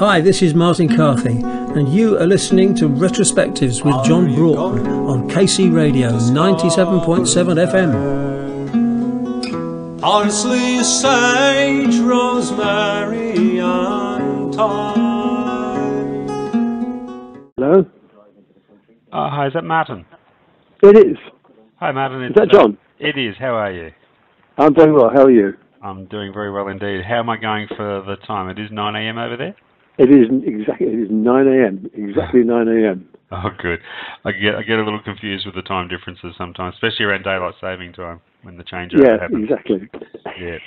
Hi, this is Martin Carthy, and you are listening to Retrospectives with John Broughton on Casey Radio 97.7 FM. Honestly, sage, rosemary, and thyme. Hello? Uh, hi, is that Martin? It is. Hi, Martin. Is that John? Uh, it is. How are you? I'm very well. How are you? I'm doing very well indeed. How am I going for the time? It is 9 a.m. over there? It is exactly. It is 9 a.m. Exactly 9 a.m. Oh, good. I get I get a little confused with the time differences sometimes, especially around daylight saving time when the changeover Yeah, happens. exactly. Yeah.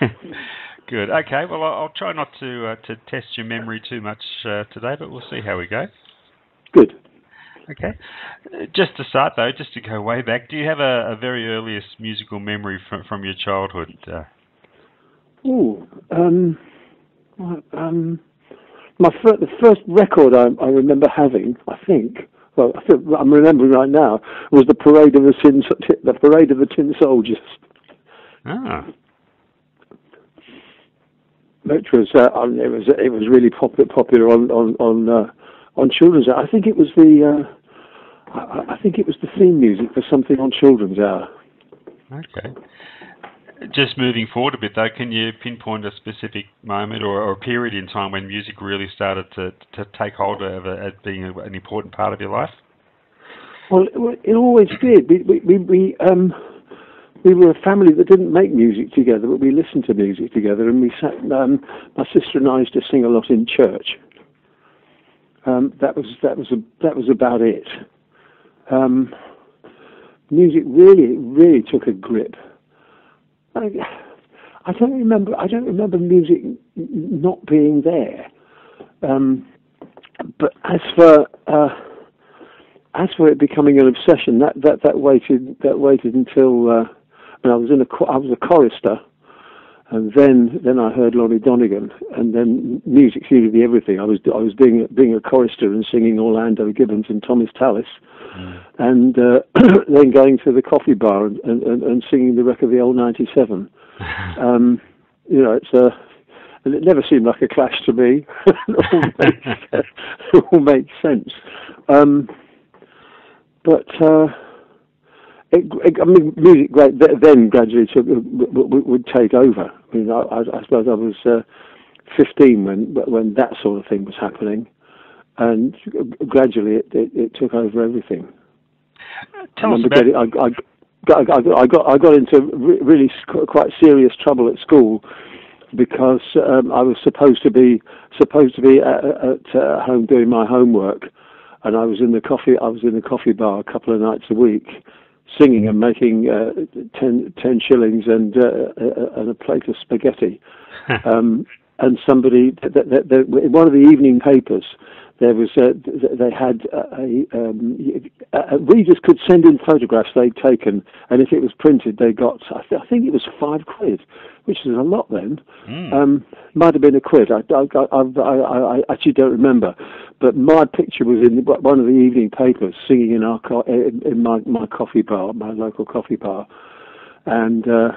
good. Okay. Well, I'll, I'll try not to uh, to test your memory too much uh, today, but we'll see how we go. Good. Okay. Just to start though, just to go way back, do you have a, a very earliest musical memory from from your childhood? Uh, Ooh, um, um, my fir- the first record I, I remember having, I think, well, I think I'm remembering right now, was the Parade of the Tin, the Parade of the Tin Soldiers, ah. which was uh, it was it was really popular popular on on on uh, on children's. Hour. I think it was the uh, I, I think it was the theme music for something on Children's Hour. Okay. Just moving forward a bit though, can you pinpoint a specific moment or, or a period in time when music really started to, to take hold of as being an important part of your life? Well, it, it always did. We we we, we um we were a family that didn't make music together, but we listened to music together, and we sat. Um, my sister and I used to sing a lot in church. Um, that was that was a, that was about it. Um, music really really took a grip. I, don't remember. I don't remember music not being there. Um, but as for uh, as for it becoming an obsession, that that that waited that waited until uh, when I was in a I was a chorister, and then then I heard Lonnie Donegan, and then music seemed to be everything. I was I was being being a chorister and singing Orlando Gibbons and Thomas Tallis, and uh, then going to the coffee bar and, and, and, singing the wreck of the old '97. Um, you know, it's a and it never seemed like a clash to me. it, all makes, it all sense. Um, but uh, it, it, I mean, music then gradually took, w- w- would take over. I mean, I, I, I suppose I was uh, 15 when when that sort of thing was happening, and gradually it, it, it took over everything. Tell I us about getting, I, I, got, I, got, I got I got into really quite serious trouble at school because um, I was supposed to be supposed to be at, at uh, home doing my homework, and I was in the coffee I was in the coffee bar a couple of nights a week, singing and making uh, 10, 10 shillings and uh, uh, and a plate of spaghetti. um, and somebody th- th- th- th- in one of the evening papers there was uh, th- they had a, um, uh, readers could send in photographs they'd taken, and if it was printed, they got I, th- I think it was five quid, which is a lot then. Mm. Um, might have been a quid. I, I, I, I, I actually don't remember, but my picture was in one of the evening papers, singing in our co- in, in my my coffee bar, my local coffee bar, and. Uh,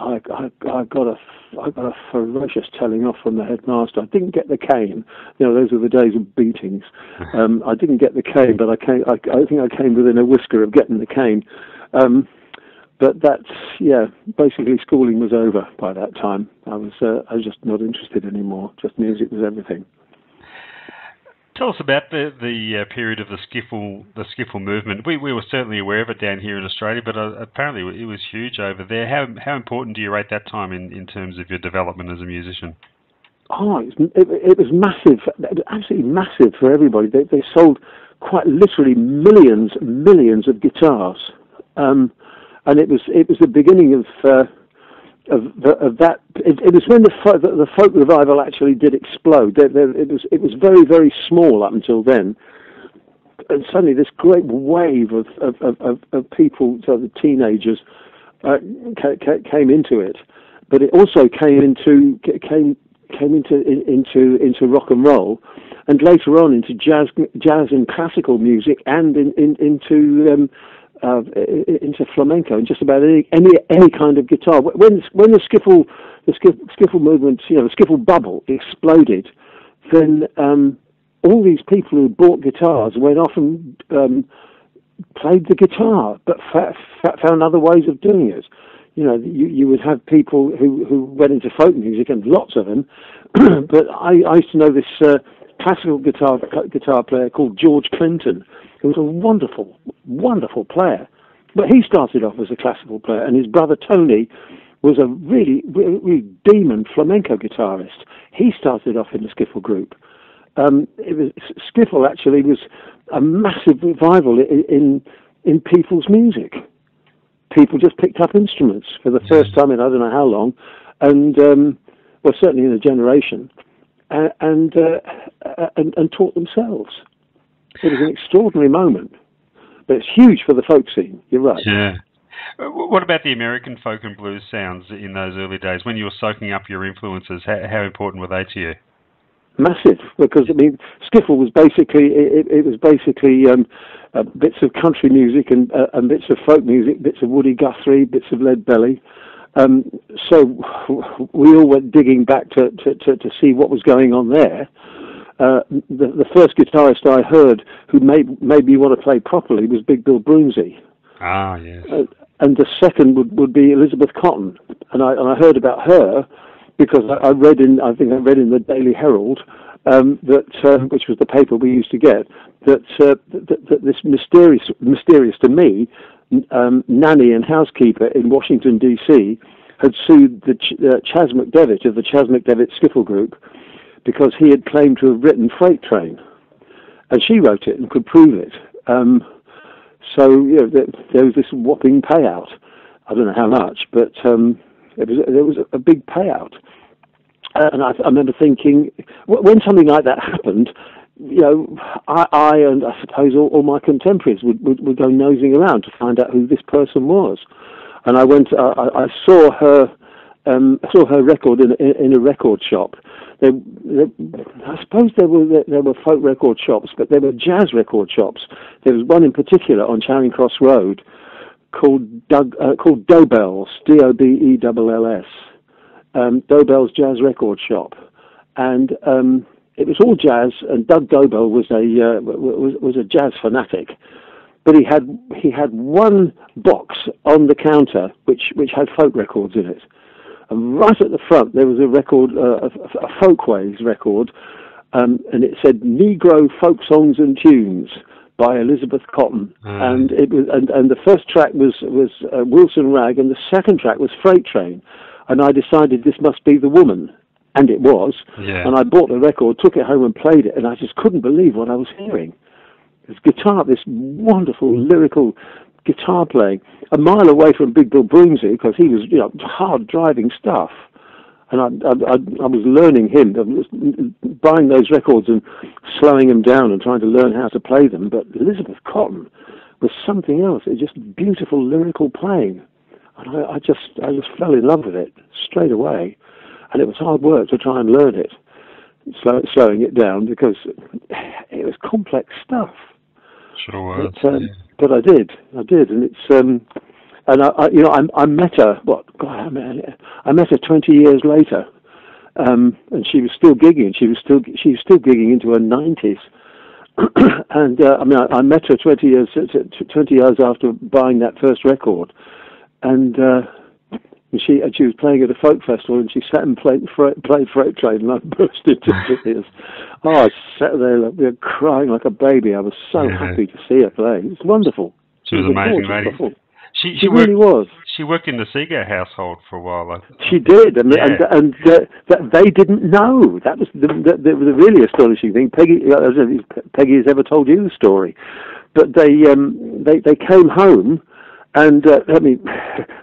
I, I, I got a I got a ferocious telling off from the headmaster. I didn't get the cane. You know, those were the days of beatings. Um, I didn't get the cane, but I came. I, I think I came within a whisker of getting the cane. Um, but that's yeah. Basically, schooling was over by that time. I was uh, I was just not interested anymore. Just music was everything. Tell us about the the uh, period of the skiffle the skiffle movement. We we were certainly aware of it down here in Australia, but uh, apparently it was huge over there. How how important do you rate that time in, in terms of your development as a musician? Oh, it was, it, it was massive, absolutely massive for everybody. They, they sold quite literally millions, millions of guitars, um, and it was it was the beginning of uh, of, of that. It, it was when the, fo- the folk revival actually did explode. There, there, it was it was very very small up until then, and suddenly this great wave of of, of, of, people, so the teenagers, uh, ca- ca- came into it. But it also came into came came into into into rock and roll, and later on into jazz jazz and classical music, and in, in, into um, uh, into flamenco and just about any any any kind of guitar. When when the skiffle the skiff, skiffle movement, you know, the skiffle bubble exploded then um, all these people who bought guitars went off and um, played the guitar, but fa- fa- found other ways of doing it. You know, you, you would have people who, who went into folk music, and lots of them. but I, I used to know this uh, classical guitar guitar player called George Clinton, who was a wonderful, wonderful player. But he started off as a classical player, and his brother Tony was a really, really, demon flamenco guitarist. He started off in the skiffle group. Um, it was, skiffle actually was a massive revival in, in, in people's music. People just picked up instruments for the first time in I don't know how long, and um, well, certainly in a generation, and, uh, and and taught themselves. It was an extraordinary moment, but it's huge for the folk scene. You're right. Yeah. What about the American folk and blues sounds in those early days when you were soaking up your influences? How, how important were they to you? Massive, because I mean, skiffle was basically it, it was basically um, uh, bits of country music and, uh, and bits of folk music, bits of Woody Guthrie, bits of Lead Belly. Um, so we all went digging back to, to, to, to see what was going on there. Uh, the, the first guitarist I heard who made made me want to play properly was Big Bill Broonzy. Ah, yes. Uh, and the second would, would be Elizabeth Cotten. and I and I heard about her because I, I read in I think I read in the Daily Herald um, that uh, which was the paper we used to get that, uh, that, that this mysterious mysterious to me um, nanny and housekeeper in Washington D.C. had sued the Ch- uh, Chas McDevitt of the Chas McDevitt Skiffle Group because he had claimed to have written Freight Train, and she wrote it and could prove it. Um, so you know, there, there, was this whopping payout. I don't know how much, but um, it was there was a, a big payout. Uh, and I, I, remember thinking, when something like that happened, you know, I, I and I suppose all, all my contemporaries would, would, would, go nosing around to find out who this person was. And I went, I, I, saw her, um, saw her record in, in, in a record shop. There, there, I suppose there were there were folk record shops, but there were jazz record shops. There was one in particular on Charing Cross Road called Doug, uh, called Dobell's, D O B E L L S, um, Dobell's Jazz Record Shop, and um, it was all jazz. And Doug Dobell was a uh, was was a jazz fanatic, but he had he had one box on the counter which which had folk records in it and right at the front, there was a record, uh, a, a Folkways record, um, and it said Negro Folk Songs and Tunes by Elizabeth Cotten, Mm. And it was, and, and the first track was, was uh, Wilson Rag, and the second track was Freight Train. And I decided this must be the woman. And it was. Yeah. And I bought the record, took it home and played it, and I just couldn't believe what I was hearing. This guitar, this wonderful lyrical guitar playing a mile away from Big Bill Broonzy because he was, you know, hard driving stuff. And I, I, I, was learning him, buying those records and slowing them down and trying to learn how to play them. But Elizabeth Cotten was something else. It was just beautiful lyrical playing. And I, I just, I just fell in love with it straight away. And it was hard work to try and learn it, slow, slowing it down because it was complex stuff. Sure was. But, um, yeah but I did, I did, and it's um, and I, I you know, I, I met her. What God, I met, I met her twenty years later, um, and she was still gigging. She was still she was still gigging into her nineties. and uh, I mean, I, I, met her twenty years twenty years after buying that first record, and uh, she and she was playing at a folk festival, and she sat and played played Freight Train, and I burst into tears. Oh, I sat there like, crying like a baby. I was so yeah. happy to see her play. It was wonderful. She was, was amazing lady. She, she, she worked, really was. She worked in the Seeger household for a while. She did, and yeah. and, and uh, that they didn't know. That was the, the, the, the really astonishing thing. Peggy, uh, Peggy has ever told you the story, but they um, they they came home and uh, I mean,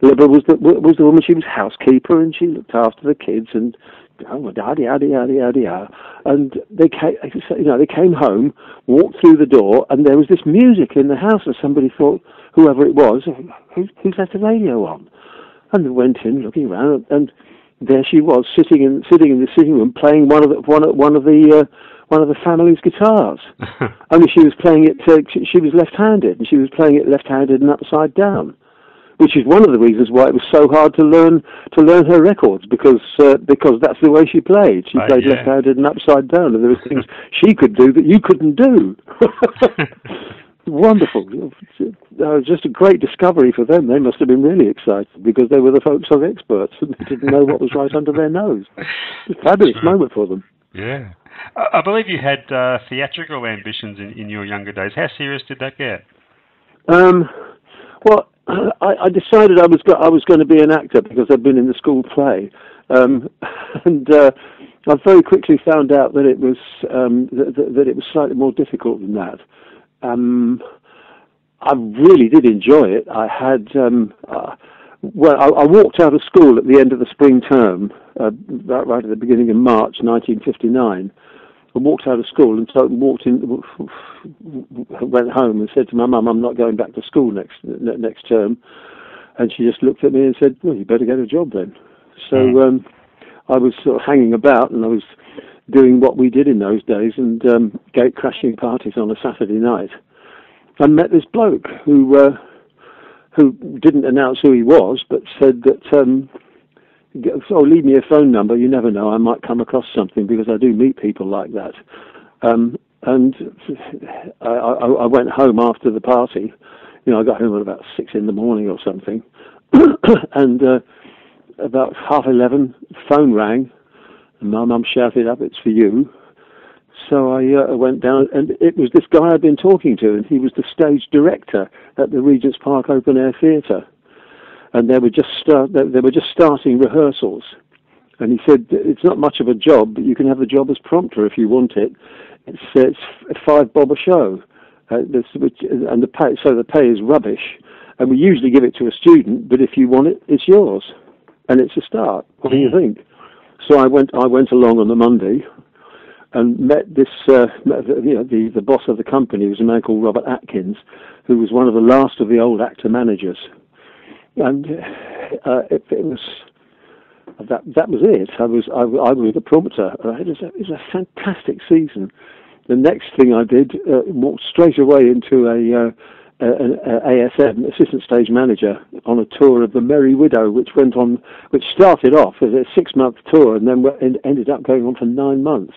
Libba was the was the woman. She was housekeeper, and she looked after the kids, and yada yada yada yada yada. And they came, you know, they came home, walked through the door, and there was this music in the house, and somebody thought, whoever it was, who, who's left the radio on? And they went in, looking around, and there she was, sitting in sitting in the sitting room, playing one of the one of, one of the uh, one of the family's guitars. Only she was playing it. Uh, she was left-handed, and she was playing it left-handed and upside down, which is one of the reasons why it was so hard to learn to learn her records because uh, because that's the way she played. She Right, played yeah. left-handed and upside down, and there were things she could do that you couldn't do. Wonderful! That was just a great discovery for them. They must have been really excited because they were the folk song experts and they didn't know what was right under their nose. Fabulous moment for them. Yeah. I I believe you had uh, theatrical ambitions in, in your younger days. How serious did that get? Um, well, I, I decided I was go- I was going to be an actor because I'd been in the school play, um, and uh, I very quickly found out that it was um, that, it was slightly more difficult than that. Um, I really did enjoy it. I had um, uh, well, I, I walked out of school at the end of the spring term, uh, right, right at the beginning of March 1959. Walked out of school and so walked in, went home and said to my mum, "I'm not going back to school next next term." And she just looked at me and said, "Well, you better get a job then." So Mm. um, I was sort of hanging about and I was doing what we did in those days and um, gate crashing parties on a Saturday night. I met this bloke who uh, who didn't announce who he was, but said that. Um, Get- Oh, leave me a phone number. You never know. I might come across something because I do meet people like that. Um, and I, I, I went home after the party. You know, I got home at about six in the morning or something. and uh, about half eleven, phone rang, and my mum shouted up, "It's for you." So I uh, went down, and it was this guy I'd been talking to, and he was the stage director at the Regent's Park Open Air Theatre and they were just start, they, were just starting rehearsals. And he said it's not much of a job, but you can have the job as prompter if you want it. It's it's five bob a show, uh, this, which, and the pay so the pay is rubbish. And we usually give it to a student, but if you want it, it's yours, and it's a start. What do you think? So I went I went along on the Monday, and met this uh, you know the the boss of the company was a man called Robert Atkins, who was one of the last of the old actor managers and uh, it, it was that that was it. I was I, I was the prompter. Uh, It was a, it was a fantastic season. The next thing I did uh, walked straight away into a, uh, a, a, a ASM assistant stage manager on a tour of the Merry Widow, which went on, which started off as a six month tour and then ended up going on for nine months,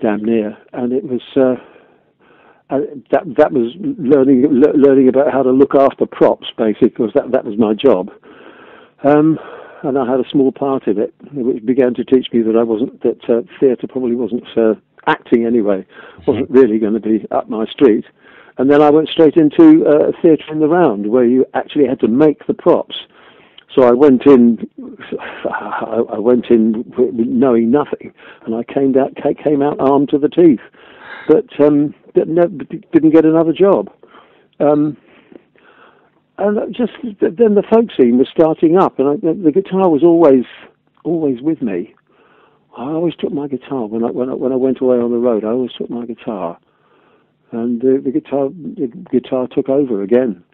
damn near. And it was. Uh, uh, that that was learning le- learning about how to look after props basically because that that was my job. Um, and I had a small part in it which began to teach me that I wasn't that uh, theatre probably wasn't uh, acting anyway. Wasn't really going to be up my street. And then I went straight into uh, theatre in the round where you actually had to make the props. So I went in I I went in knowing nothing and I came out came out armed to the teeth. But um, didn't get another job. Um, and just then the folk scene was starting up, and I, the, the guitar was always always with me. I always took my guitar when I when I, when I went away on the road. I always took my guitar, and the, the guitar the guitar took over again.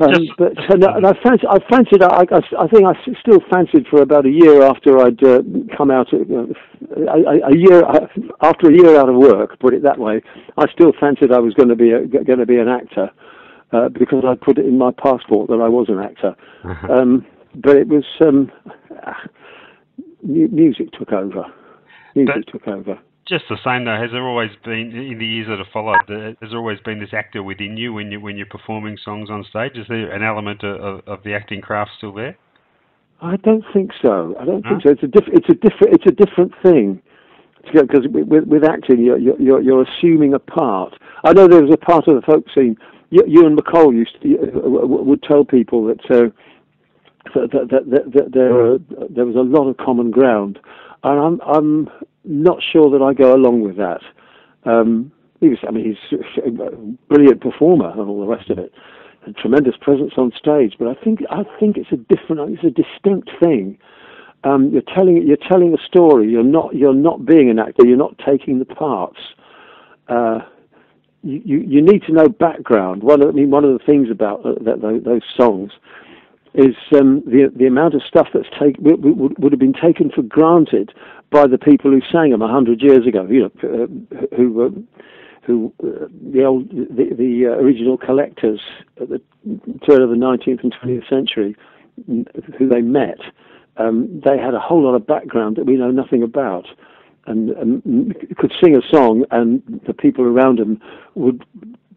Um, Just- but and, I- and I fancied, I fancied, I, I, I think I still fancied for about a year after I'd uh, come out, uh, a, a- year after a year out of work, put it that way. I still fancied I was going to be a, going to be an actor uh, because I put it in my passport that I was an actor. Um, but it was um, music took over. Music But- took over. Just the same though, has there always been in the years that have followed? Has there always been this actor within you when you when you're performing songs on stage? Is there an element of, of, the acting craft still there? I don't think so. I don't Huh? think so. It's a diff- It's a different. It's a different thing. Because with, with, acting, you're, you're you're assuming a part. I know there was a part of the folk scene. You, Ewan MacColl used to, uh, would tell people that, uh, that, that, that, that, that there were, there was a lot of common ground, and I'm I'm not sure that I go along with that. Um, he was, I mean, he's a brilliant performer and all the rest of it a tremendous presence on stage, but I think I think it's a different, it's a distinct thing. Um, you're telling you're telling a story. You're not you're not being an actor. You're not taking the parts. Uh, you, you you need to know background. One of, I mean one of the things about uh, that, those, those songs is um, the the amount of stuff that's take would, would, have been taken for granted by the people who sang them hundred years ago. You know, uh, who. Um, who uh, the old the, the uh, original collectors at the turn of the 19th and 20th century, who they met, um, they had a whole lot of background that we know nothing about. And, and could sing a song, and the people around them would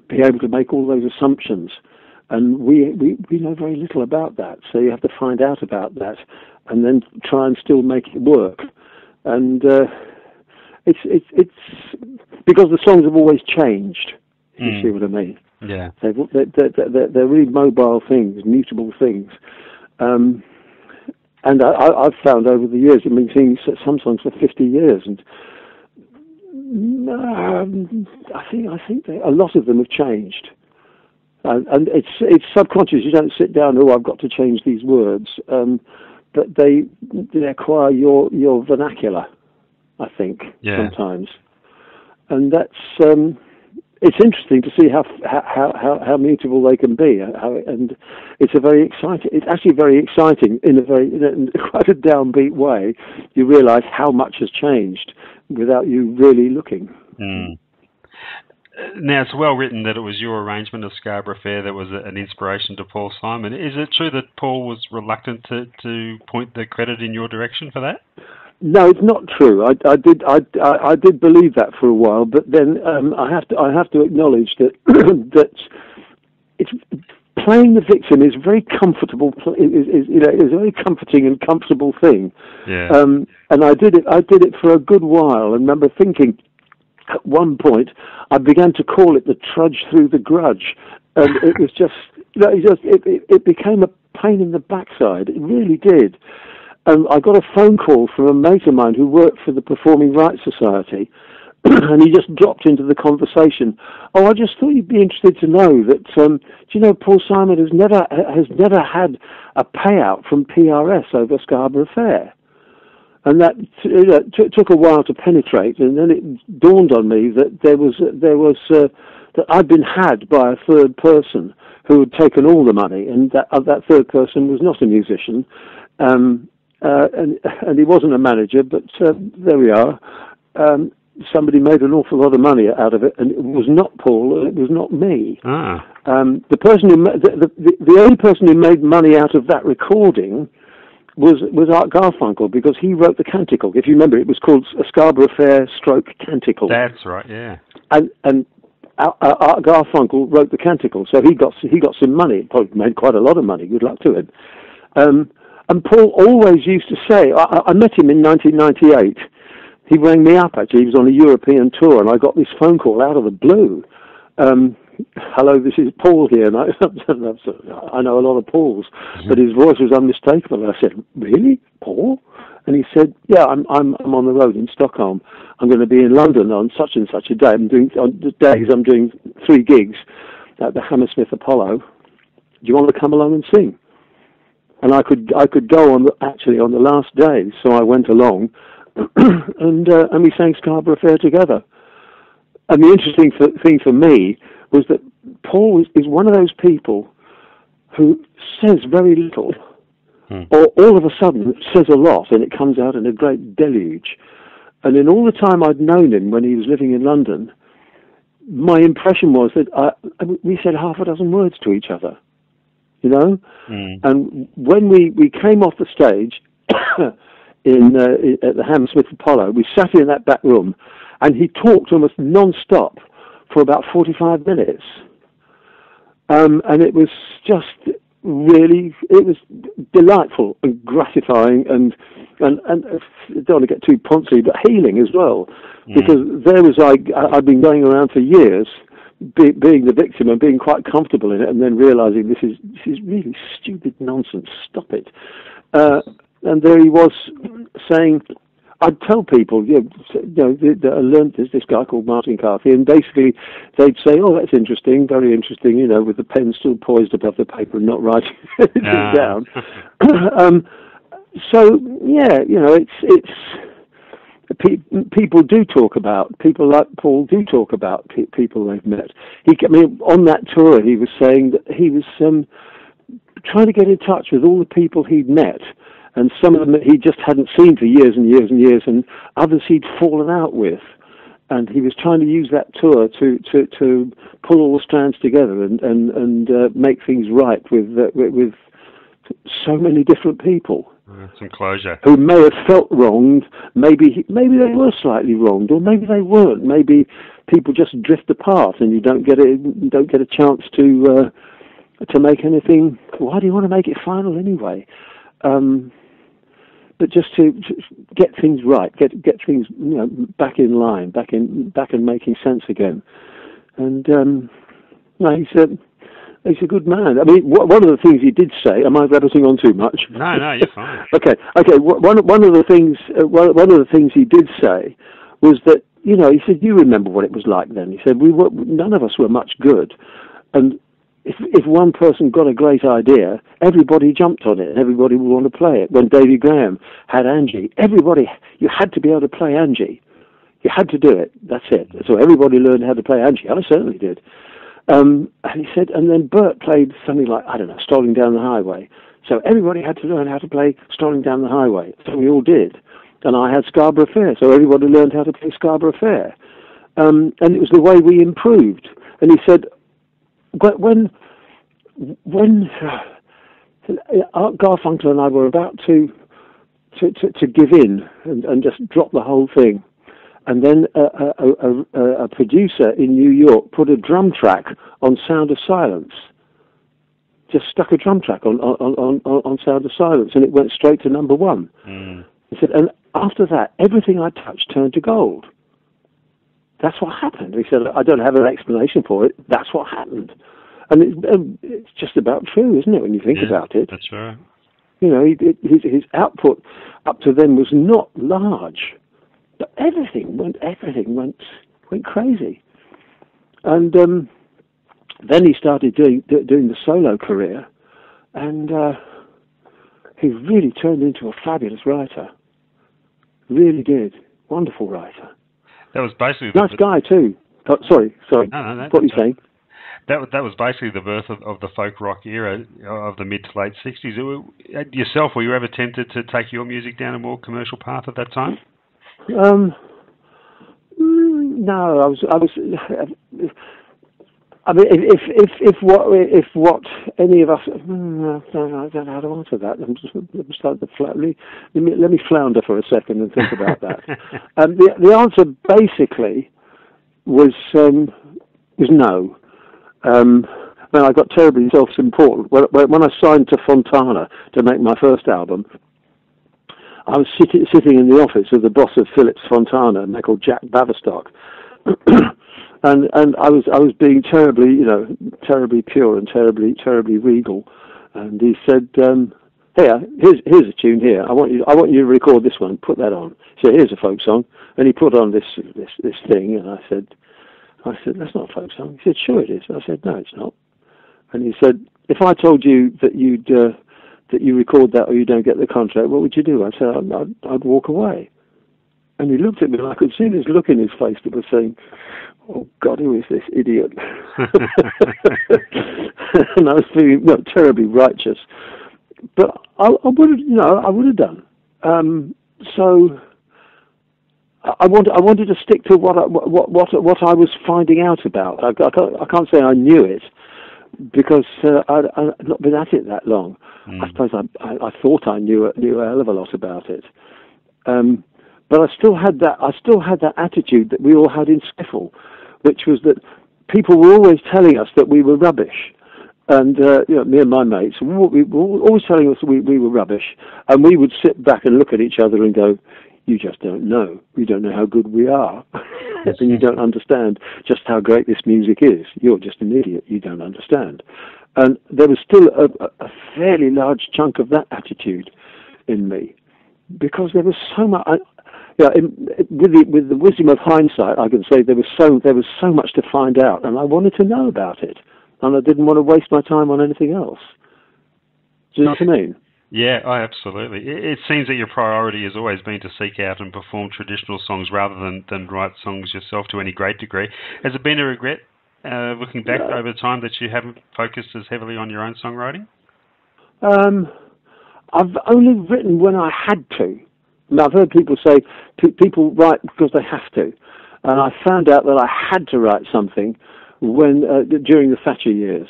be able to make all those assumptions. And we, we, we know very little about that, so you have to find out about that and then try and still make it work. And uh, it's, it's, it's because the songs have always changed, if mm. you hmm. see what I mean. Yeah. They're, they're, they're, they're really mobile things, mutable things. Um, and I, have found over the years, I've been singing some songs for 50 years, and um, I think I think they, a lot of them have changed, and, and, it's it's subconscious. You don't sit down, oh, I've got to change these words, um, but they they acquire your your vernacular. I think yeah. sometimes, and that's um, it's interesting to see how how how, how mutable they can be, how, and it's a very exciting. It's actually very exciting in a very in a, quite a downbeat way. You realise how much has changed without you really looking. Mm. Now it's well written that it was your arrangement of Scarborough Fair that was an inspiration to Paul Simon. Is it true that Paul was reluctant to, to point the credit in your direction for that? No, it's not true. I, I did I, I, did believe that for a while, but then um, I have to I have to acknowledge that that it's playing the victim is very comfortable. Is, is you know is a very comforting and comfortable thing. Yeah. Um, and I did it. I did it for a good while. I remember thinking at one point I began to call it the trudge through the grudge, and it was just it just it, it, it became a pain in the backside. It really did. And I got a phone call from a mate of mine who worked for the Performing Rights Society, and he just dropped into the conversation. Oh, I just thought you'd be interested to know that. Um, do you know Paul Simon has never has never had a payout from PRS over Scarborough Fair, and that t- t- took a while to penetrate. And then it dawned on me that there was there was uh, that I'd been had by a third person who had taken all the money, and that uh, that third person was not a musician. Um, uh, and, and he wasn't a manager, but uh, there we are. Um, somebody made an awful lot of money out of it, and it was not Paul, and it was not me. Ah. Um, the person who, the, the, the only person who made money out of that recording was was Art Garfunkel because he wrote the canticle. If you remember, it was called a Scarborough Fair Stroke Canticle. That's right, yeah. And and Art Garfunkel wrote the canticle, so he got he got some money. Probably made quite a lot of money. Good luck to him. Um, and Paul always used to say, I, I met him in 1998. He rang me up actually. He was on a European tour, and I got this phone call out of the blue. Um, hello, this is Paul here. And I, I know a lot of Pauls, mm-hmm. but his voice was unmistakable. I said, really, Paul? And he said, yeah, I'm, I'm, I'm on the road in Stockholm. I'm going to be in London on such and such a day. I'm doing, on the days I'm doing three gigs at the Hammersmith Apollo. Do you want to come along and sing? and I could I could go on the, actually on the last day, so I went along, and uh, and we sang Scarborough Fair together. And the interesting thing for me was that Paul is, is one of those people who says very little, hmm. or all of a sudden says a lot, and it comes out in a great deluge. And in all the time I'd known him when he was living in London, my impression was that I, we said half a dozen words to each other you know. Mm. And when we, we came off the stage in uh, at the Hammersmith Apollo, we sat in that back room, and he talked almost non-stop for about 45 minutes. Um, and it was just really, it was delightful and gratifying and, and, and uh, I don't want to get too poncy, but healing as well. Mm. Because there was, like, I'd been going around for years be, being the victim and being quite comfortable in it, and then realizing this is this is really stupid nonsense. Stop it. Uh, and there he was saying, I'd tell people, you know, you know that I learned there's this guy called Martin Carthy, and basically they'd say, "Oh, that's interesting, very interesting," you know, with the pen still poised above the paper and not writing anything down. um, so yeah, you know, it's it's pe- people do talk about people like Paul do talk about pe- people they've met. He, I mean, on that tour, he was saying that he was um, trying to get in touch with all the people he'd met, and some of them that he just hadn't seen for years and years and years, and others he'd fallen out with. and he was trying to use that tour to to, to pull all the strands together and and and uh, make things right with, uh, with with so many different people. some closure. Who may have felt wronged, maybe maybe they were slightly wronged, or maybe they weren't. Maybe people just drift apart, and you don't get a don't get a chance to uh, to make anything. Why do you want to make it final anyway? Um, but just to, get things right, get get things you know back in line, back in back and making sense again. And um, no, he's a he's a good man. I mean, one of the things he did say. Am I rabbiting on too much? No, no, you're fine. okay, okay. One one of the things uh, one one of the things he did say was that you know he said you remember what it was like then. He said we were none of us were much good, and if, if one person got a great idea, everybody jumped on it and everybody would want to play it. When Davy Graham had Angie, everybody, you had to be able to play Angie. You had to do it. That's it. So everybody learned how to play Angie. I certainly did. Um, and he said, and then Bert played something like, I don't know, Strolling Down the Highway. So everybody had to learn how to play Strolling Down the Highway. So we all did. And I had Scarborough Fair, so everybody learned how to play Scarborough Fair. Um, and it was the way we improved. And he said, when when uh, Art Garfunkel and I were about to to, to, to give in and, and, just drop the whole thing, and then a, a, a, a, producer in New York put a drum track on Sound of Silence. Just stuck a drum track on on, on, on Sound of Silence, and it went straight to number one. Mm. He said, and after that, everything I touched turned to gold. That's what happened. He said, I don't have an explanation for it. That's what happened. And it, um, it's just about true, isn't it, when you think yeah, about it? That's right. You know, his, his output up to then was not large, but everything went, everything went, went crazy. And um, then he started doing doing the solo career, and uh, he really turned into a fabulous writer. Really did, wonderful writer. That was basically nice the, guy too. Oh, sorry, sorry. No, no, what are you saying? that that was basically the birth of, of the folk rock era of the mid to late sixties. Yourself, were you ever tempted to take your music down a more commercial path at that time? Um, mm, no, I was I was. I mean, if if if what if what any of us, mm, I don't know how to answer that. I'm just I'm starting to flat, let me let me flounder for a second and think about that. um, the the answer basically was um, was no. Um, when I got terribly self-important, when, when I signed to Fontana to make my first album, I was sitting, sitting in the office of the boss of Philips Fontana, a man called Jack Baverstock, and and I was I was being terribly, you know, terribly pure and terribly terribly regal, and he said, um, "Here, here's here's a tune here. I want you I want you to record this one. Put that on." So here's a folk song, and he put on this this this thing, and I said, I said, that's not a folk song. He said, sure it is. I said, no, it's not. And he said, if I told you that you'd uh, that you record that or you don't get the contract, what would you do? I said, I'd, I'd, I'd walk away. And he looked at me and I could see this look in his face that was saying, oh God, who is this idiot? and I was feeling not terribly righteous. But I, I would have, you know, I would have done. Um, so I wanted, I wanted to stick to what I, what what what I was finding out about. I, I, can't, I can't say I knew it because uh, I, I'd not been at it that long. Mm. I suppose I, I, I thought I knew knew a hell of a lot about it, um, but I still had that I still had that attitude that we all had in Skiffle, which was that people were always telling us that we were rubbish. And uh, you know, me and my mates, we were always telling us we, we were rubbish, and we would sit back and look at each other and go, you just don't know. You don't know how good we are. and you don't understand just how great this music is. You're just an idiot. You don't understand. And there was still a, a fairly large chunk of that attitude in me because there was so much. I, yeah, in, with the with the wisdom of hindsight, I can say there was so there was so much to find out, and I wanted to know about it, and I didn't want to waste my time on anything else. Do you know what I mean? Yeah, oh, absolutely. It, it, seems that your priority has always been to seek out and perform traditional songs rather than, than write songs yourself to any great degree. Has it been a regret, uh, looking back yeah. over time, that you haven't focused as heavily on your own songwriting? Um, I've only written when I had to. Now, I've heard people say p- people write because they have to. and I found out that I had to write something when uh, during the Thatcher years.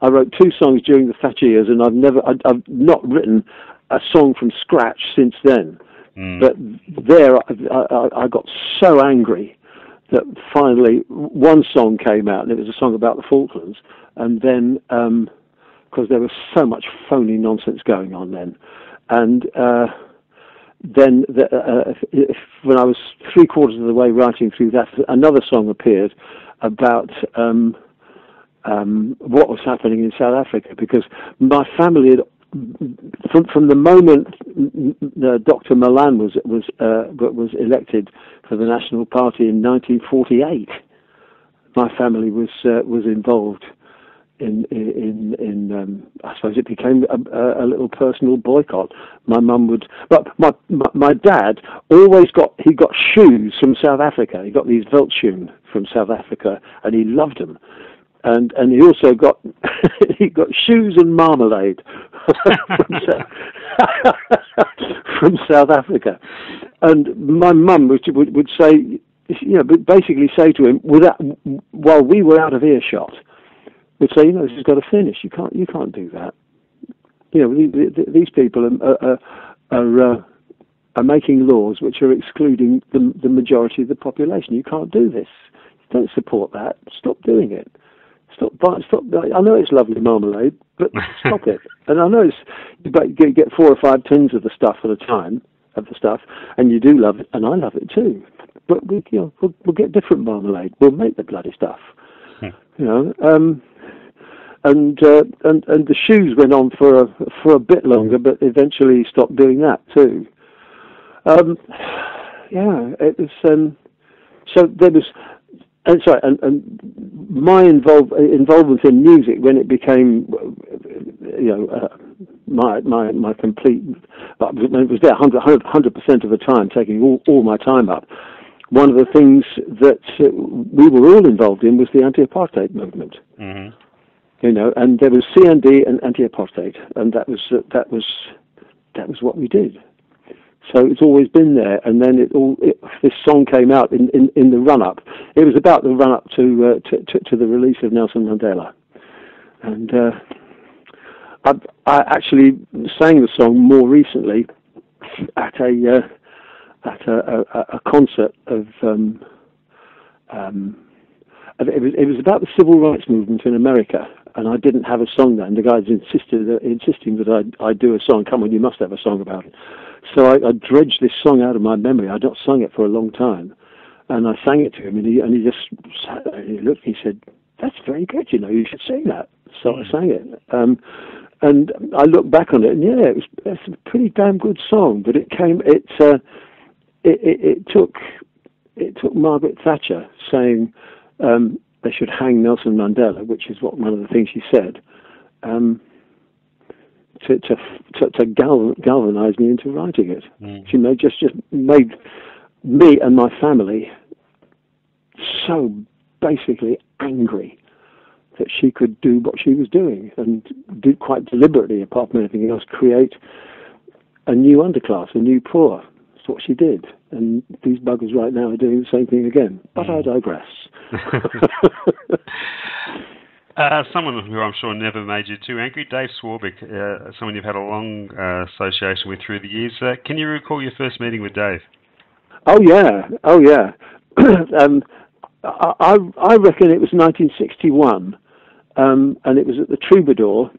I wrote two songs during the Thatcher years, and I've never, I, I've not written a song from scratch since then. Mm. But there, I, I, I, got so angry that finally one song came out, and it was a song about the Falklands. And then, because um, there was so much phony nonsense going on then, and uh, then the, uh, if, when I was three quarters of the way writing through that, another song appeared about. Um, um, what was happening in South Africa because my family had from from the moment uh, Dr. Malan was was uh, was elected for the National Party in 1948, my family was uh, was involved in in in. Um, I suppose it became a, a, little personal boycott. My mum would, but my, my, my dad always got he got shoes from South Africa. He got these Veldschoen from South Africa, and he loved them and and he also got he got shoes and marmalade from, South, from South Africa, and my mum would, would would say, you know, basically say to him without while we were out of earshot, would say, you know, this has got to finish. You can't you can't do that. You know, these people are are, are, uh, are making laws which are excluding the the majority of the population. You can't do this. Don't support that. Stop doing it. Stop, stop. I know it's lovely marmalade, but stop it. And I know it's but you get four or five tins of the stuff at a time of the stuff, and you do love it, and I love it too. But we, you know, we'll, we'll get different marmalade. We'll make the bloody stuff. Hmm. You know, um, and uh, and and the shoes went on for a for a bit longer, but eventually stopped doing that too. Um, yeah, it was. Um, so there was and sorry, and, and my involve, involvement in music when it became, you know, uh, my my my complete, it was there 100 percent of the time, taking all, all my time up. One of the things that we were all involved in was the anti-apartheid movement. Mm-hmm. You know, and there was CND and anti-apartheid, and that was uh, that was that was what we did. So it's always been there. And then it all it, this song came out in, in, in the run up. It was about the run up to, uh, to, to, to the release of Nelson Mandela, and uh, I, I actually sang the song more recently at a uh, at a, a, a, concert of. Um, um, it was, it was about the civil rights movement in America, and I didn't have a song then. The guys insisted uh, insisting that I I do a song. Come on, you must have a song about it. So I, I dredged this song out of my memory. I'd not sung it for a long time, and I sang it to him, and he and he just he looked. He said, "That's very good. You know, you should sing that." So I sang it. Um, and I look back on it, and yeah, it was it's a pretty damn good song. But it came, it, uh, it, it, it took, it took Margaret Thatcher saying um, they should hang Nelson Mandela, which is what one of the things she said. Um, to to to, to galvanize me into writing it. Mm. She made just just made me and my family so basically angry that she could do what she was doing and did quite deliberately, apart from anything else, create a new underclass, a new poor. That's what she did. And these buggers right now are doing the same thing again. But. I digress. Uh, someone who I'm sure never made you too angry, Dave Swarbrick, uh, someone you've had a long uh, association with through the years. Uh, can you recall your first meeting with Dave? Oh yeah, oh yeah. um, I, I reckon it was 1961, um, and it was at the Troubadour,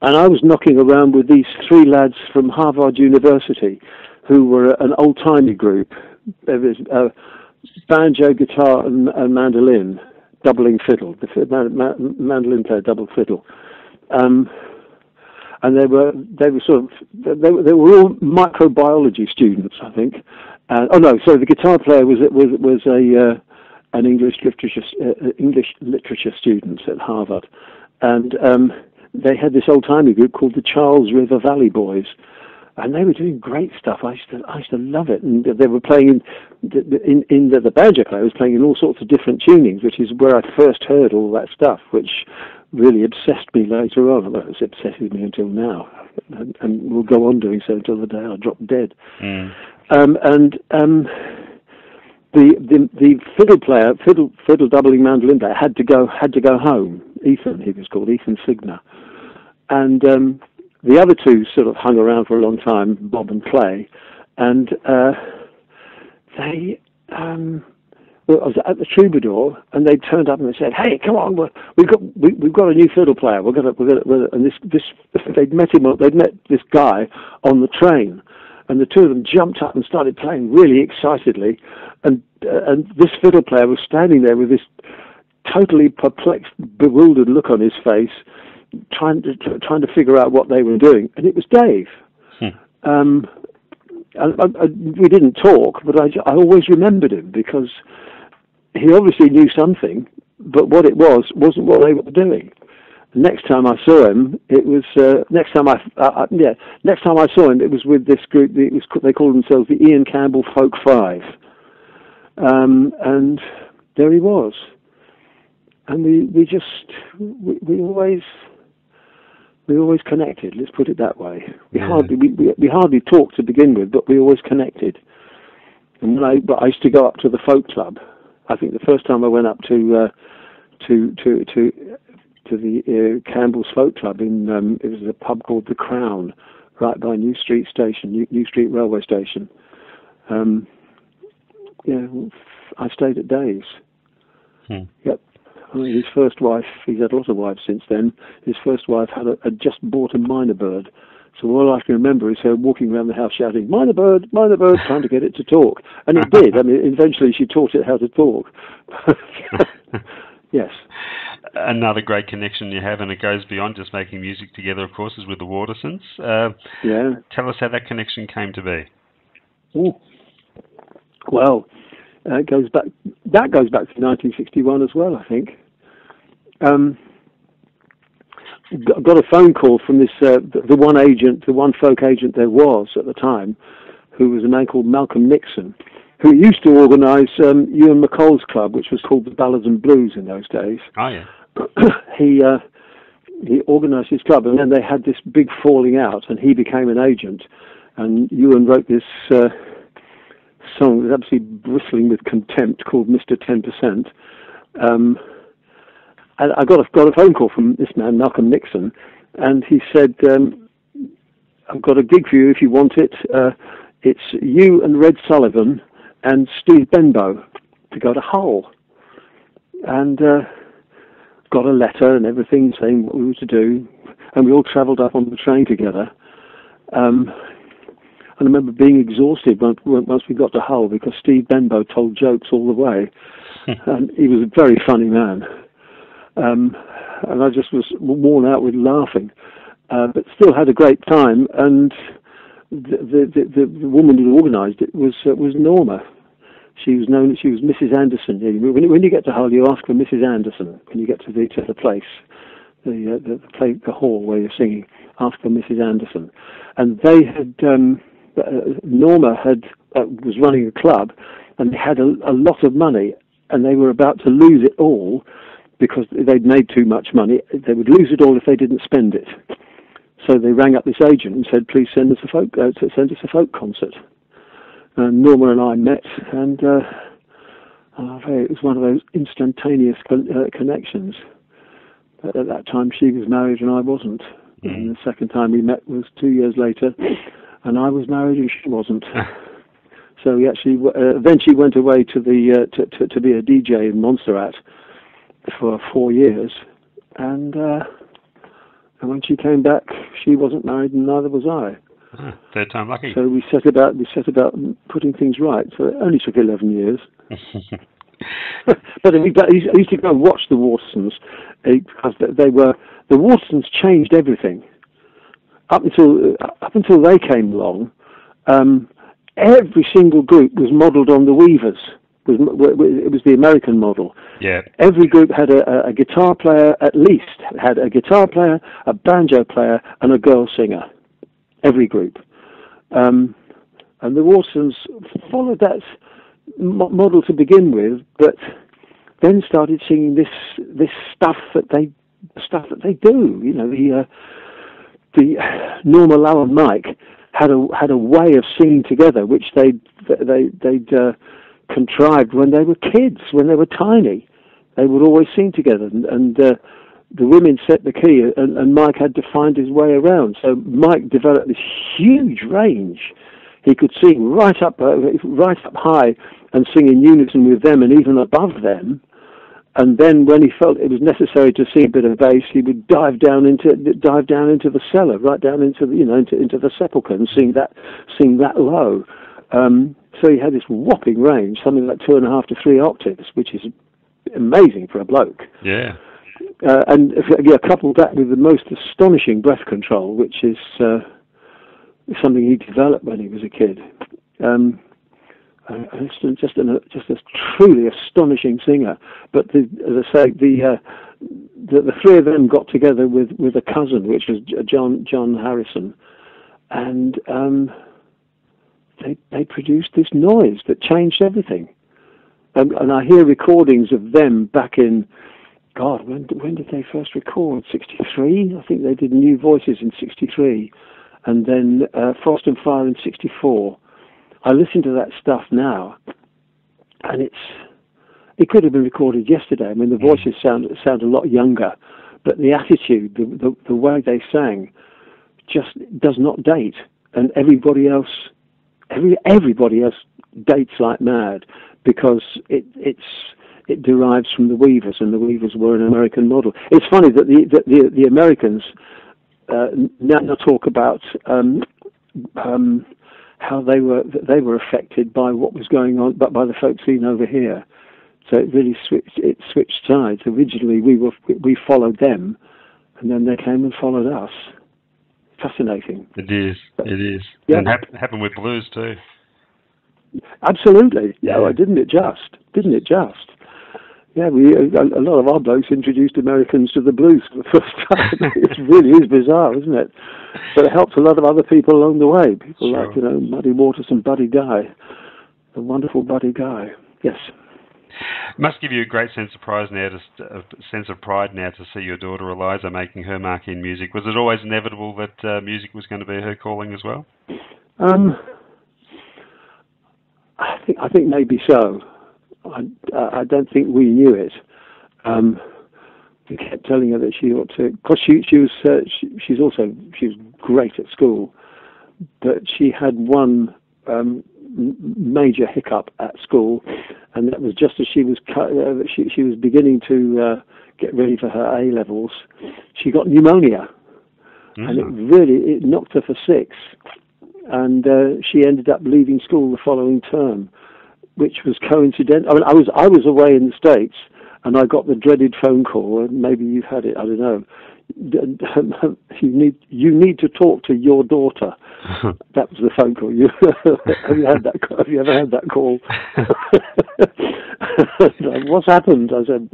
and I was knocking around with these three lads from Harvard University, who were an old-timey group. There was uh, banjo, guitar, and, and mandolin doubling fiddle. The mandolin player double fiddle. Um, and they were they were sort of they, they were all microbiology students, I think. Uh, oh no, sorry, the guitar player was was was a uh, an English literature uh, English literature student at Harvard, and um, they had this old timey group called the Charles River Valley Boys, and they were doing great stuff. I used to, I used to love it, and they were playing in in, in the, the banjo player was playing in all sorts of different tunings, which is where I first heard all that stuff, which really obsessed me later on. Well, it's obsessed me until now, and, and will go on doing so until the day I drop dead. Mm. Um, and um, the, the the fiddle player, fiddle fiddle doubling mandolin player, had to go had to go home. Ethan, he was called Ethan Signer, and um, the other two sort of hung around for a long time, Bob and Clay, and uh, they. Um, well, I was at the Troubadour, and they turned up and they said, "Hey, come on, we've got we, have got a new fiddle player. We're gonna we're gonna." We're, and this this they'd met him. They'd met this guy on the train, and the two of them jumped up and started playing really excitedly, and uh, and this fiddle player was standing there with this totally perplexed, bewildered look on his face, trying to trying to figure out what they were doing, and it was Dave. Hmm. Um, I, I, we didn't talk, but I, I always remembered him because he obviously knew something, but what it was wasn't what they were doing. Next time I saw him, it was uh, next time I uh, yeah next time I saw him, it was with this group. It was they called themselves the Ian Campbell Folk Five, um, and there he was, and we we just we, we always we always connected. Let's put it that way. We yeah. hardly we, we, we hardly talked to begin with, but we always connected. And when I but I used to go up to the folk club I think the first time I went up to uh, to to to to the uh, Campbell's Folk Club in um, it was a pub called the Crown, right by New Street Station, New, New Street Railway Station. Um, yeah, I stayed at Dave's. Hmm. Yep. I mean, his first wife, he's had a lot of wives since then. His first wife had, a, had just bought a mynah bird, so all I can remember is her walking around the house shouting, "Mynah bird, mynah bird," trying to get it to talk. And it did. I mean, eventually she taught it how to talk. yes. Another great connection you have, and it goes beyond just making music together, of course, is with the Watersons. Uh, yeah. Tell us how that connection came to be. Ooh. Well, uh, goes back. That goes back to 1961 as well, I think. Um, got a phone call from this uh, the one agent, the one folk agent there was at the time, who was a man called Malcolm Nixon, who used to organise um, Ewan MacColl's club, which was called the Ballads and Blues in those days. Oh yeah. he uh, he organised his club, and then they had this big falling out, and he became an agent, and Ewan wrote this. Uh, song that was absolutely bristling with contempt called Mr. Ten Percent. Um, I got a, got a phone call from this man, Malcolm Nixon, and he said, um, I've got a gig for you if you want it. Uh, it's you and Red Sullivan and Steve Benbow to go to Hull. And uh, got a letter and everything saying what we were to do. And we all travelled up on the train together. Um, I remember being exhausted once we got to Hull because Steve Benbow told jokes all the way. and he was a very funny man. Um, and I just was worn out with laughing, uh, but still had a great time. And the the, the, the woman who organised it was uh, was Norma. She was known. She was Mrs. Anderson. When, when you get to Hull, you ask for Mrs. Anderson. When you get to the to the place, the uh, the, the, play, the hall where you're singing, ask for Mrs. Anderson. And they had um, uh, Norma had uh, was running a club, and they had a, a lot of money, and they were about to lose it all because they'd made too much money. They would lose it all if they didn't spend it. So they rang up this agent and said, "Please send us a folk, uh, send us a folk concert." And Norma and I met, and uh, it was one of those instantaneous con- uh, connections. But at that time, she was married and I wasn't. Mm-hmm. And the second time we met was two years later, and I was married and she wasn't. so we actually uh, then she went away to the uh, to, to, to be a DJ in Montserrat for four years, and uh, and when she came back, she wasn't married, and neither was I. Ah, third time lucky. So we set about we set about putting things right. So it only took eleven years. but I used to go and watch the Watersons because they were the Watersons changed everything. Up until up until they came along, um, every single group was modelled on the Weavers was it was the American model. Yeah. Every group had a, a, guitar player, at least had a guitar player, a banjo player, and a girl singer. Every group, um, and the Watersons followed that model to begin with, but then started singing this this stuff that they stuff that they do. You know, the uh, the Norma Lal and Mike had a had a way of singing together, which they they they'd uh, contrived when they were kids, when they were tiny. They would always sing together, and, and uh, the women set the key, and, and Mike had to find his way around. So Mike developed this huge range. He could sing right up, uh, right up high, and sing in unison with them, and even above them. And then, when he felt it was necessary to see a bit of bass, he would dive down into dive down into the cellar, right down into the, you know into, into the sepulchre, and sing that sing that low. Um, so he had this whopping range, something like two and a half to three octaves, which is amazing for a bloke. Yeah. Uh, and yeah, coupled that with the most astonishing breath control, which is uh, something he developed when he was a kid. Um, just an, just a truly astonishing singer. But the, as I say, the, uh, the, the three of them got together with with a cousin, which was John John Harrison, and um, they they produced this noise that changed everything. And, and I hear recordings of them back in God, when when did they first record? Sixty three, I think they did New Voices in sixty three, and then uh, Frost and Fire in sixty four. I listen to that stuff now, and it's it could have been recorded yesterday. I mean, the voices sound sound a lot younger, but the attitude, the the, the way they sang, just does not date. And everybody else, every everybody else dates like mad because it it's it derives from the Weavers, and the Weavers were an American model. It's funny that the that the, the Americans uh, now talk about um, um, how they were they were affected by what was going on, but by the folk scene over here. So it really switched it switched sides. Originally, we were we followed them, and then they came and followed us. Fascinating. It is. It is. Yeah. And hap- happened with blues too. Absolutely. Yeah. Well, didn't it just? Didn't it just? Yeah, we a, a, lot of our blokes introduced Americans to the blues for the first time. it really is bizarre, isn't it? But it helped a lot of other people along the way. People sure. like you know Muddy Waters and Buddy Guy, the wonderful Buddy Guy. Yes. Must give you a great sense of pride now, to, a sense of pride now to see your daughter Eliza making her mark in music. Was it always inevitable that uh, music was going to be her calling as well? Um, I think I think maybe so. I, I don't think we knew it. Um, we kept telling her that she ought to, because she she was uh, she, she's also she was great at school, but she had one um, major hiccup at school, and that was just as she was uh, she she was beginning to uh, get ready for her A levels, she got pneumonia, mm-hmm. and it really it knocked her for six, and uh, she ended up leaving school the following term which was coincidental. I mean, I was I was away in the states, and I got the dreaded phone call. And maybe you've had it. I don't know. You need you need to talk to your daughter. that was the phone call. You have you had that? Have you ever had that call? What's happened? I said.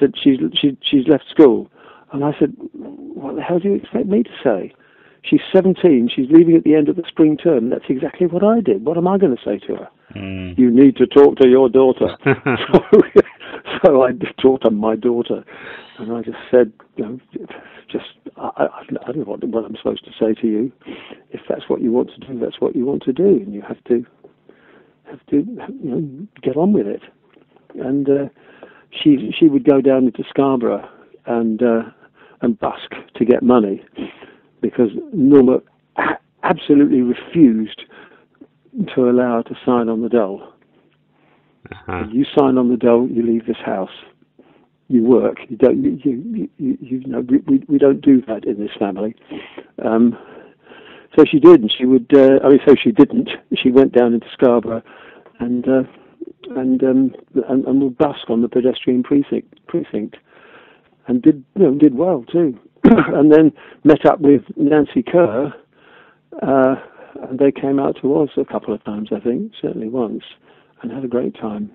Said she's she, she's left school, and I said, what the hell do you expect me to say? She's 17. She's leaving at the end of the spring term. That's exactly what I did. What am I going to say to her? Mm. You need to talk to your daughter. so, so I talked to my daughter, and I just said, you know, just I, I, don't know what, what I'm supposed to say to you. If that's what you want to do, that's what you want to do, and you have to have to you know get on with it. And uh, she she would go down into Scarborough and uh, and busk to get money because Norma absolutely refused to allow her to sign on the dole. Uh-huh. You sign on the dole, you leave this house. You work. You don't. You you you, you know. We, we don't do that in this family. Um, so she did, and she would. Uh, I mean, so she didn't. She went down into Scarborough, and uh, and, um, and and would busk on the pedestrian precinct precinct, and did you know did well too. and then met up with Nancy Kerr, uh, and they came out to us a couple of times, I think, certainly once, and had a great time.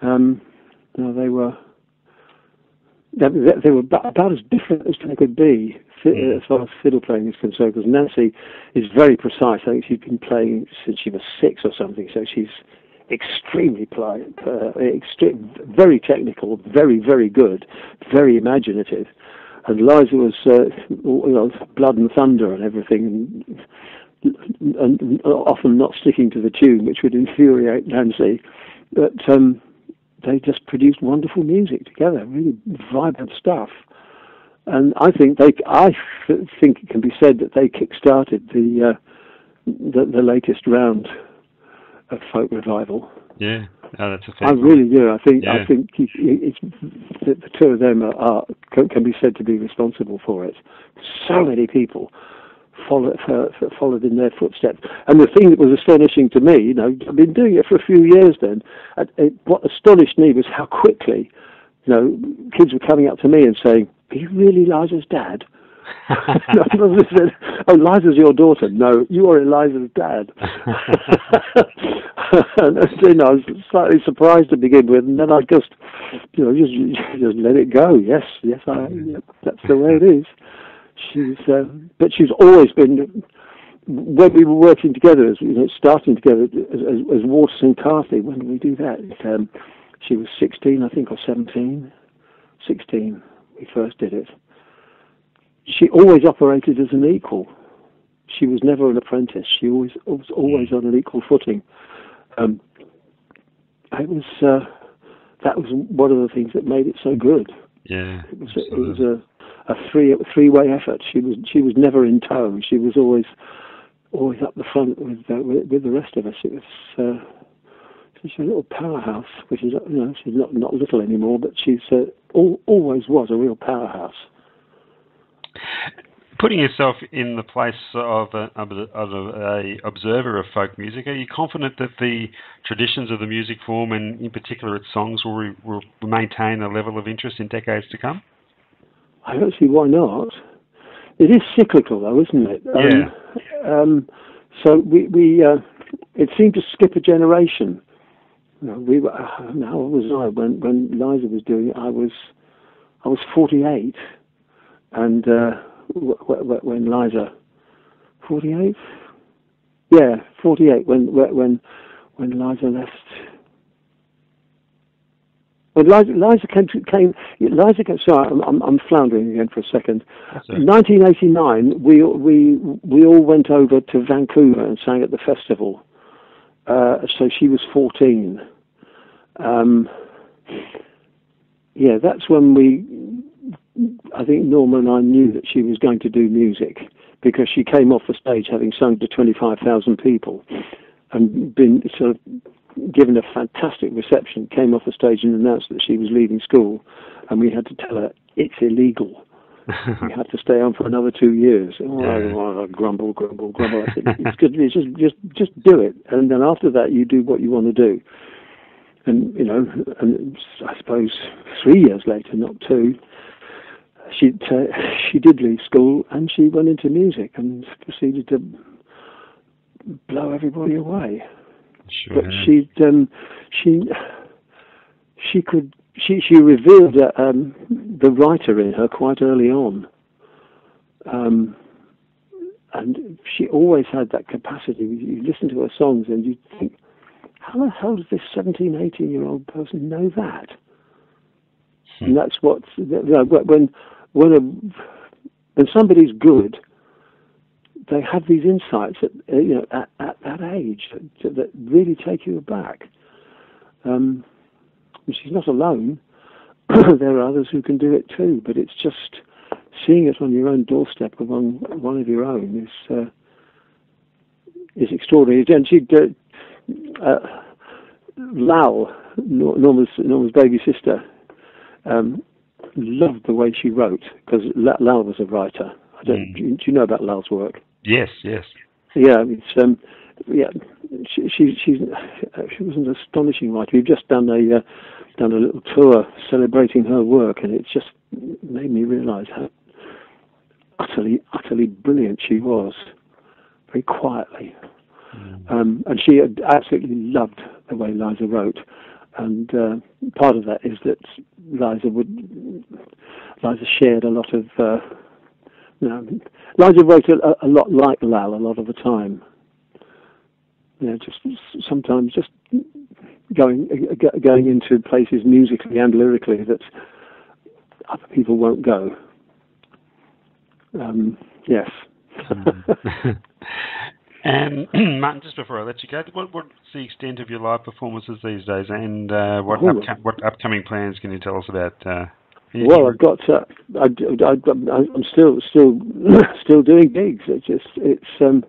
Um, you know, they were they, they were about as different as they could be mm. as far as fiddle playing is concerned. Because Nancy is very precise. I think she's been playing since she was six or something, so she's extremely pli- uh, extreme, very technical, very very good, very imaginative and Eliza was, uh, you know, blood and thunder and everything, and, and, often not sticking to the tune, which would infuriate Nancy. But um, they just produced wonderful music together, really vibrant stuff. And I think they, I think it can be said that they kick-started the, uh, the, the latest round of folk revival. Yeah, oh, that's a fair I point. really do. I think Yeah. I think it's, the, the two of them are, are can, can be said to be responsible for it. So many people followed followed in their footsteps. And the thing that was astonishing to me, you know, I've been doing it for a few years. Then, and it, what astonished me was how quickly, you know, kids were coming up to me and saying, "Are you really Liza's dad?" no, said, oh, Liza's your daughter. No, you are Eliza's dad. and, you know, I was slightly surprised to begin with, and then I just, you know, just just let it go. Yes, yes, I, that's the way it is. She's, uh, but she's always been. When we were working together, as you know, starting together as, as, as Waterson:Carthy, when did we do that? Um, she was 16, I think, or 17. 16, we first did it she always operated as an equal. She was never an apprentice. She always was always on an equal footing. Um, it was uh, that was one of the things that made it so good. Yeah, It was it was a, a three three way effort. She was she was never in tow. She was always always up the front with uh, with, with the rest of us. It was. Uh, She's a little powerhouse, which is you know she's not not little anymore, but she's uh, al- always was a real powerhouse. Putting yourself in the place of, a, of, a, of a observer of folk music, are you confident that the traditions of the music form, and in particular its songs, will, re, will maintain a level of interest in decades to come? I don't see why not. It is cyclical, though, isn't it? Yeah. Um, so we we uh, it seemed to skip a generation. You know, we were uh, how old was I when when Liza was doing it? I was I was 48, and uh, when Liza 48, yeah, 48 when when when Liza left When Liza, Liza came, to, came, Liza came. Sorry, I'm, I'm, I'm floundering again for a second. That's all In right. 1989, we we we all went over to Vancouver and sang at the festival. Uh, so she was 14. Um, yeah, that's when we. I think Norma and I knew that she was going to do music because she came off the stage having sung to 25,000 people and been sort of given a fantastic reception, came off the stage and announced that she was leaving school, and we had to tell her it's illegal. We had to stay on for another two years. Oh, Yeah. I, I oh, oh, grumble, grumble, grumble. I said, it's good. It's just, just, just do it, and then after that, you do what you want to do. And you know, and I suppose three years later, not two, she uh, she did leave school and she went into music and proceeded to blow everybody away Sure. but she um, she she could she she revealed uh, um, the writer in her quite early on, um, and she always had that capacity. You listen to her songs and you think, how the hell does this 17, 18 year old person know that? And that's what when when a when somebody's good, they have these insights at uh, you know at, at that age that, that really take you aback. Um, she's not alone. there are others who can do it too, but it's just seeing it on your own doorstep among one of your own is uh, is extraordinary. And she, uh, uh, Lal, Norma's Norma's baby sister, um, loved the way she wrote because Lal was a writer. I don't, Mm. do, you, do you know about Lal's work? Yes, yes. Yeah, it's um, yeah. She she she's, she was an astonishing writer. We've just done a uh, done a little tour celebrating her work, and it just made me realise how utterly utterly brilliant she was. Very quietly, um, and she absolutely loved the way Liza wrote. And uh, part of that is that Liza would Liza shared a lot of. Uh, no, Liza wrote a, a lot like Lal a lot of the time. You know, just sometimes just going going into places musically and lyrically that other people won't go. Um, yes. And Martin, just before I let you go, what, what's the extent of your live performances these days, and uh, what, upco- what upcoming plans can you tell us about? Uh, Well, I've got. Uh, I, I, I'm still, still, still doing gigs. It's just, it's um,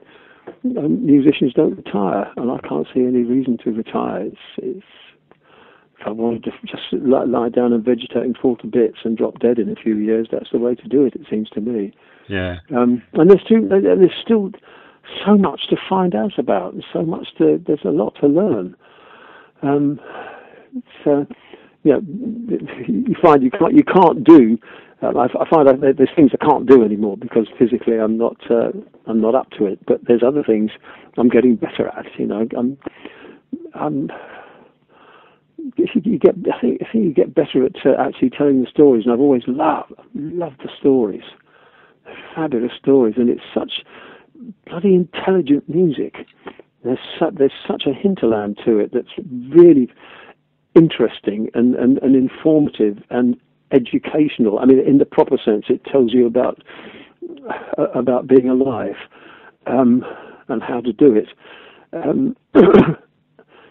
um, musicians don't retire, and I can't see any reason to retire. It's, it's. If I wanted to just lie, down and vegetate and fall to bits and drop dead in a few years, that's the way to do it. It seems to me. yeah, Um, and there's and there's still so much to find out about, and so much to. There's a lot to learn. Um, so, you you find you can't you can't do. Um, I, I find that there's things I can't do anymore because physically I'm not uh, I'm not up to it. But there's other things I'm getting better at. You know, I'm I'm. You get, I think, I think you get better at uh, actually telling the stories, and I've always loved, loved the stories fabulous stories, and it's such bloody intelligent music. There's su- there's such a hinterland to it that's really interesting and, and, and informative and educational. I mean, in the proper sense, it tells you about uh, about being alive um, and how to do it. Um,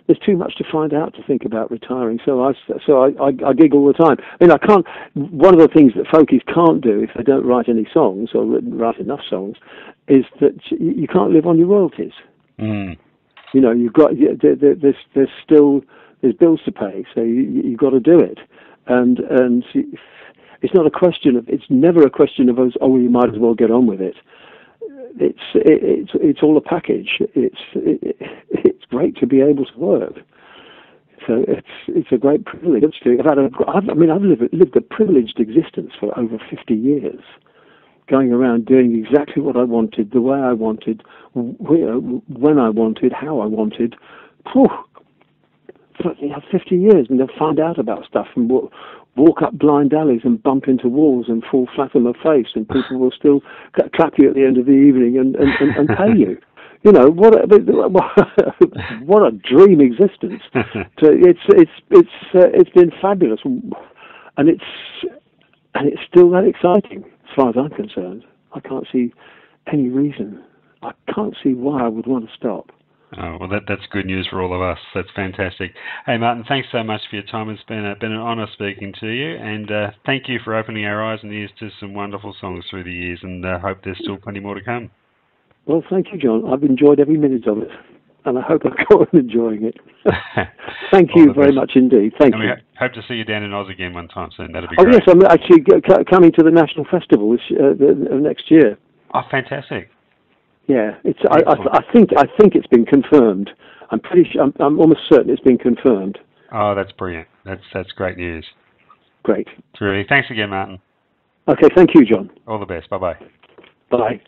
there's too much to find out to think about retiring. So I so I, I, I gig all the time. I mean, I can't. One of the things that folkies can't do if they don't write any songs or write enough songs is that you can't live on your royalties. mm. You know, you've got there- there- there's there's still there's bills to pay, so you, you've got to do it. And and it's not a question of it's never a question of. Oh, you might as well get on with it. It's it, it's it's all a package. It's it, it's great to be able to work. So it's it's a great privilege to. I've had a, I've, I mean, I've lived lived a privileged existence for over fifty years, going around doing exactly what I wanted, the way I wanted, w- when I wanted, how I wanted. Whew, you know, 50 years, and they'll find out about stuff and walk, walk up blind alleys and bump into walls and fall flat on their face, and people will still clap you at the end of the evening and, and, and, and pay you. You know what? A, what a dream existence! It's it's it's uh, it's been fabulous, and it's and it's still that exciting as far as I'm concerned. I can't see any reason. I can't see why I would want to stop. Oh, well, that, that's good news for all of us. That's fantastic. Hey, Martin, thanks so much for your time. It's been, a, been an honour speaking to you, and uh, thank you for opening our eyes and ears to some wonderful songs through the years, and uh, hope there's still plenty more to come. Well, thank you, John. I've enjoyed every minute of it, and I hope I go on enjoying it. thank you very best. much indeed. Thank and you. we hope to see you down in Oz again one time soon. That'd be Oh great. yes, I'm actually g- c- coming to the national festival this, uh, the, the next year. Oh, fantastic. Yeah, it's. I, I, I think. I think it's been confirmed. I'm pretty. Sure, I'm, I'm almost certain it's been confirmed. Oh, that's brilliant. That's that's great news. Great. Really. Thanks again, Martin. Okay. Thank you, John. All the best. Bye bye. Bye.